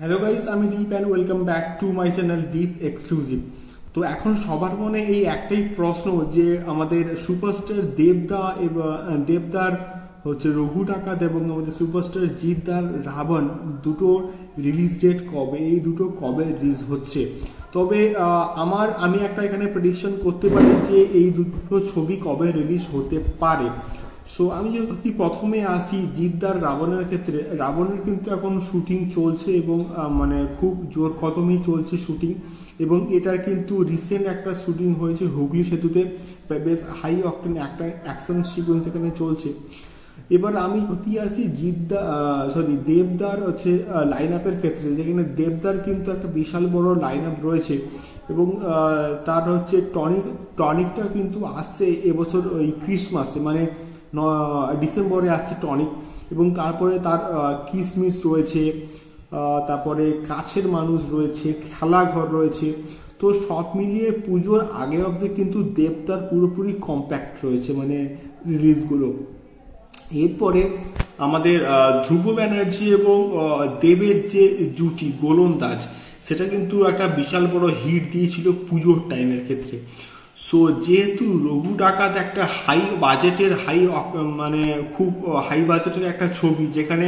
Hello guys আমি Deep and welcome back to my channel Deep exclusive তো এখন সবার মনে এই একটাই প্রশ্ন যে আমাদের সুপারস্টার দেবদা এবং দেবদার হচ্ছে রঘু ডাকাত এবং আমাদের সুপারস্টার জিতদার রাবণ দুটো রিলিজ ডেট কবে? এই দুটো কবে রিলিজ হচ্ছে? তবে আমার, আমি একটা এখানে প্রেডিকশন করতে পারি যে এই দুটো ছবি কবে রিলিজ হতে পারে। সো আমি যদি প্রথমে আসি, জিদ্দার রাবণের ক্ষেত্রে, রাবণের কিন্তু এখন শুটিং চলছে এবং মানে খুব জোর কদমই চলছে শুটিং এবং এটার কিন্তু রিসেন্ট একটা শুটিং হয়েছে হুগলি সেতুতে বেশ হাই অকটেন একটা অ্যাকশন সিকোয়েন্স এখানে চলছে। এবার আমি যদি আসি, জিদ্দা সরি দেবদার হচ্ছে লাইন আপের ক্ষেত্রে, যেখানে দেবদার কিন্তু একটা বিশাল বড় লাইন আপ রয়েছে এবং তার হচ্ছে টনিক টনিকটা কিন্তু আসছে এবছর ওই ক্রিসমাসে মানে ডিসেম্বরে আসছে টনিক এবং তারপরে তার কিসমিস রয়েছে তারপরে কাছের মানুষ রয়েছে খেলাঘর রয়েছে। তো সব মিলিয়ে পুজোর আগে অবধি কিন্তু দেবতার পুরোপুরি কম্প্যাক্ট রয়েছে মানে রিলিজগুলো এরপরে আমাদের ধ্রুব ব্যানার্জি এবং দেবের যে জুটি, গোলন্দাজ, সেটা কিন্তু একটা বিশাল বড় হিট দিয়েছিল পুজোর টাইমের ক্ষেত্রে। সো যেহেতু রঘু ডাকাত একটা হাই বাজেটের হাই মানে খুব হাই বাজেটের একটা ছবি যেখানে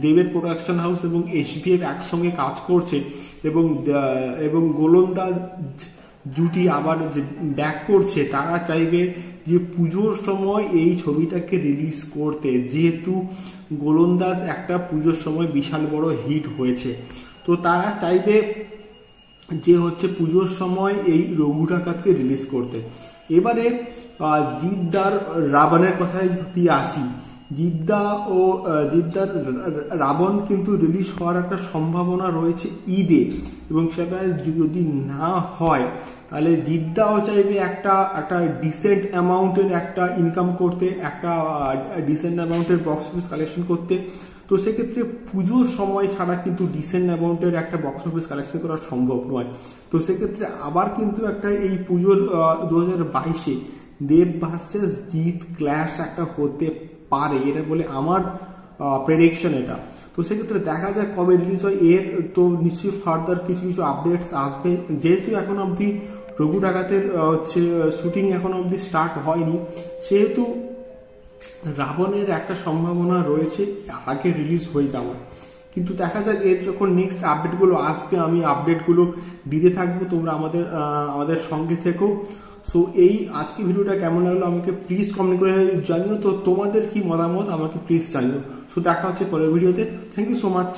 দেবের প্রোডাকশন হাউস এবং এইচবিএফ একসঙ্গে কাজ করছে এবং এবং গোলন্দাজ জুটি আবার যে ব্যাক করছে, তারা চাইবে যে পুজোর সময় এই ছবিটাকে রিলিজ করতে। যেহেতু গোলন্দাজ একটা পুজোর সময় বিশাল বড় হিট হয়েছে। তো তারা চাইবে যে হচ্ছে পুজোর সময় এই রঘু ডাকাতকে রিলিজ করতে। এবারে জিদ্দার রাবণের কথায় যদি আসি জিদ্দা ও জিদ্দার রাবণ কিন্তু রিলিজ হওয়ার একটা সম্ভাবনা রয়েছে ঈদে। এবং সেটা যদি না হয়, তাহলে জিদ্দাও চাইবে একটা একটা ডিসেন্ট অ্যামাউন্টের একটা ইনকাম করতে, একটা ডিসেন্ট অ্যামাউন্টের বক্স অফিস কালেকশন করতে। তো সেক্ষেত্রে পুজোর সময় ছাড়া কিন্তু ডিসেন্ট অ্যামাউন্টের একটা বক্স অফিস কালেকশন করা সম্ভব নয়। তো সেক্ষেত্রে আবার কিন্তু একটা এই পুজোর দু হাজার বাইশে দেব ভার্সেস জিৎ ক্ল্যাশ একটা হতে পারে, এটা বলে আমার প্রেডিকশন এটা। তো সেক্ষেত্রে দেখা যাক কবে রিলিজ হয়। এর তো নিশ্চয়ই ফার্দার কিছু কিছু আপডেটস আসবে। যেহেতু এখন অবধি রঘু ডাকাতের হচ্ছে শুটিং এখন অবধি স্টার্ট হয়নি, সেহেতু রাবণের একটা সম্ভাবনা রয়েছে, আগে রিলিজ হয়ে যাওয়ার। কিন্তু দেখা যাক, এর যখন নেক্সট আপডেটগুলো আসবে, আমি আপডেটগুলো দিতে থাকব। তোমরা আমাদের আমাদের সঙ্গে থেকো। সো এই আজকে ভিডিওটা কেমন লাগল আমাকে প্লিজ কমেন্ট করে জানিও। তো তোমাদের কি মতামত আমাকে প্লিজ জানিও। সো দেখা হচ্ছে পরের ভিডিওতে। Thank you so much